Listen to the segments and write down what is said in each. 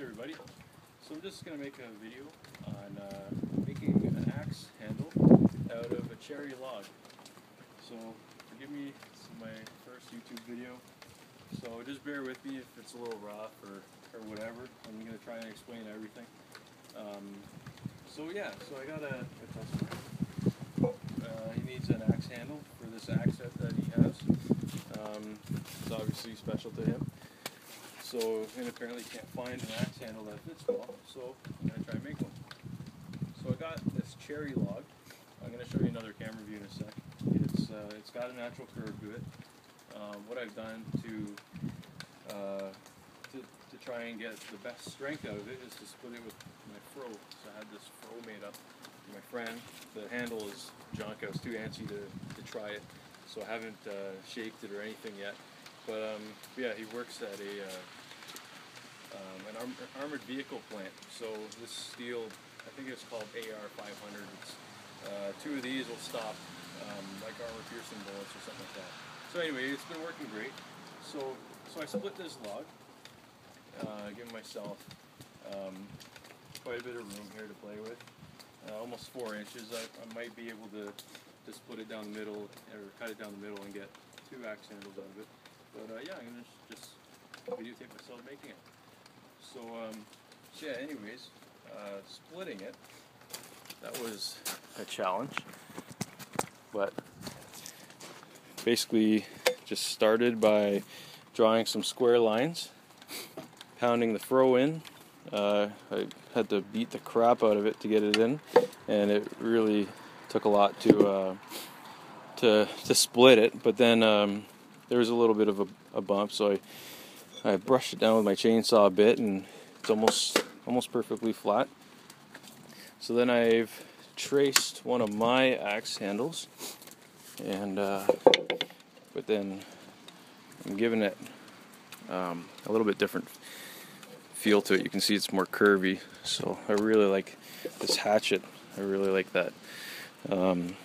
everybody. So I'm just going to make a video on uh, making an axe handle out of a cherry log. So forgive me, this is my first YouTube video. So just bear with me if it's a little rough or, or whatever. I'm going to try and explain everything. Um, so yeah, so I got a, a customer. Uh, he needs an axe handle for this axe set that he has. Um, it's obviously special to him. So, and apparently can't find an axe handle that fits well, so I'm going to try and make one. So I got this cherry log. I'm going to show you another camera view in a sec. It's, uh, it's got a natural curve to it. Um, what I've done to, uh, to, to try and get the best strength out of it is to split it with my froe. So I had this froe made up for my friend. The handle is junk. I was too antsy to, to try it, so I haven't uh, shaped it or anything yet. But um, yeah, he works at a uh, um, an arm, armored vehicle plant. So this steel, I think it's called AR 500. It's, uh, two of these will stop um, like armor piercing bullets or something like that. So anyway, it's been working great. So so I split this log, uh, giving myself um, quite a bit of room here to play with. Uh, almost four inches. I, I might be able to to split it down the middle or cut it down the middle and get two axe handles out of it. But uh, yeah, I'm gonna just videotape myself making it. So, um, yeah, anyways, uh, splitting it, that was a challenge. But basically, just started by drawing some square lines, pounding the froe in. Uh, I had to beat the crap out of it to get it in, and it really took a lot to uh, to to split it. But then um, there was a little bit of a, a bump, so I I brushed it down with my chainsaw a bit and it's almost almost perfectly flat. So then I've traced one of my axe handles and uh, but then I'm giving it um, a little bit different feel to it. You can see it's more curvy. So I really like this hatchet. I really like that um,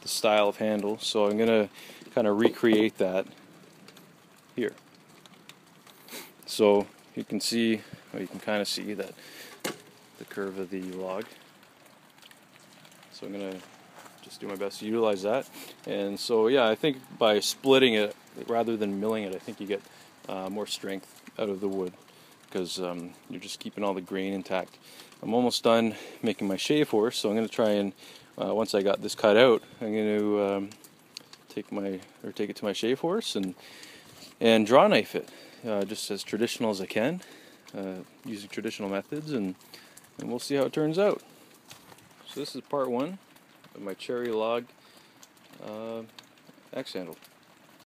the style of handle. So I'm gonna kind of recreate that here. So you can see, or you can kind of see that the curve of the log. So I'm going to just do my best to utilize that. And so yeah, I think by splitting it rather than milling it, I think you get uh, more strength out of the wood because um, you're just keeping all the grain intact. I'm almost done making my shave horse, so I'm going to try and uh, once I got this cut out, I'm going to um, take my or take it to my shave horse and and draw knife it uh, just as traditional as I can, uh, using traditional methods, and, and we'll see how it turns out. So this is part one of my cherry log uh, axe handle.